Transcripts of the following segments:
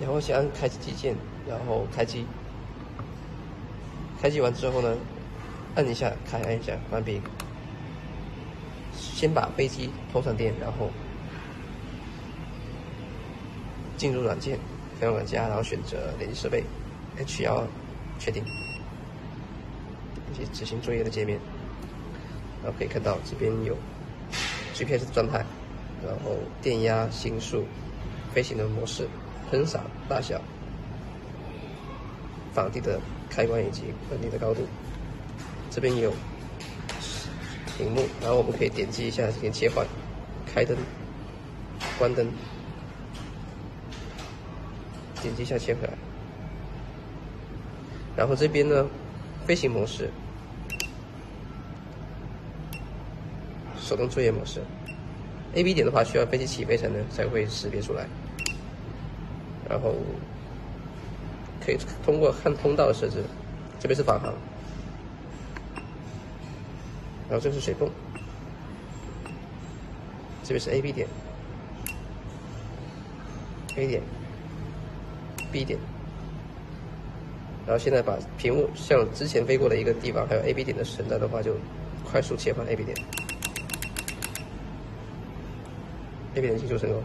然后先按开机键，然后开机。开机完之后呢，按一下开，按一下关闭。先把飞机通上电，然后进入软件，飞往管家，然后选择联系设备，H 幺，确定，以及执行作业的界面。然后可以看到这边有 GPS 状态，然后电压、星速、飞行的模式、喷洒大小、仿地的开关以及稳定的高度。这边有。屏幕，然后我们可以点击一下进行切换，开灯、关灯，点击一下切回来。然后这边呢，飞行模式、手动作业模式，A B 点的话需要飞机起飞才能才会识别出来。然后可以通过看通道设置，这边是导航。然后这是水泵，这边是 A B 点，A 点，B 点，然后现在把屏幕向之前飞过的一个地方还有 A B 点的存在的话，就快速切换 A B 点，A B 点进入成功，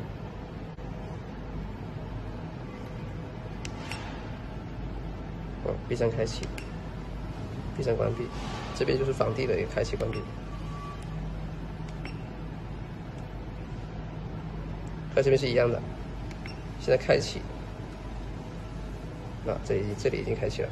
哦，B 站开启，B 站关闭。这边就是房地的一个开启关闭，和这边是一样的。现在开启，那这里这里已经开启了。